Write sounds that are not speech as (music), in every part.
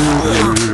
Ooh.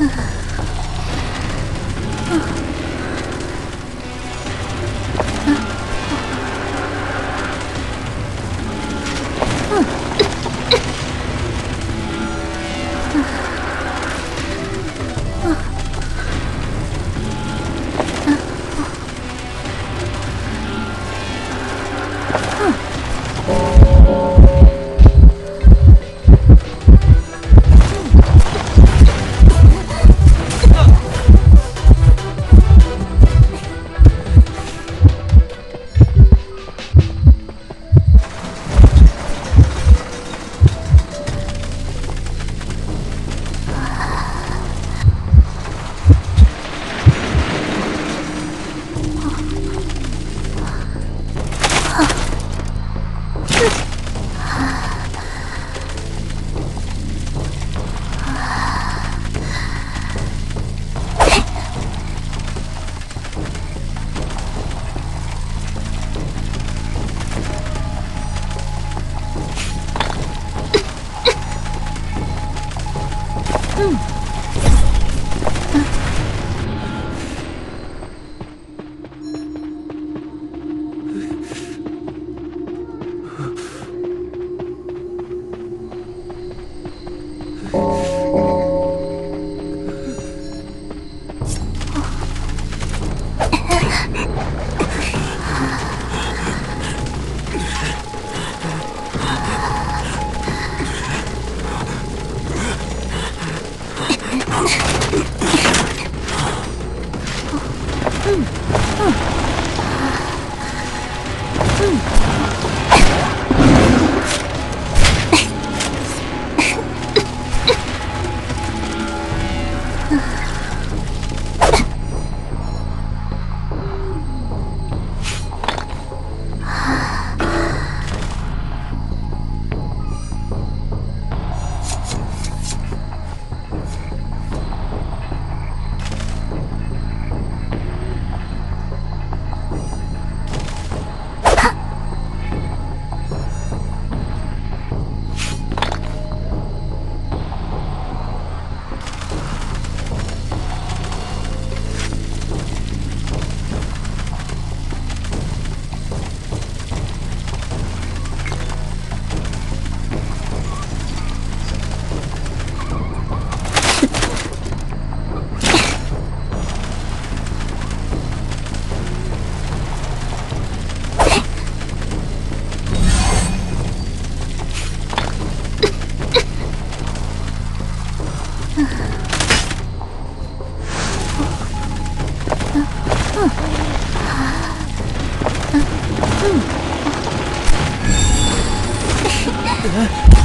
嗯 (laughs) Ouch! うん。うん。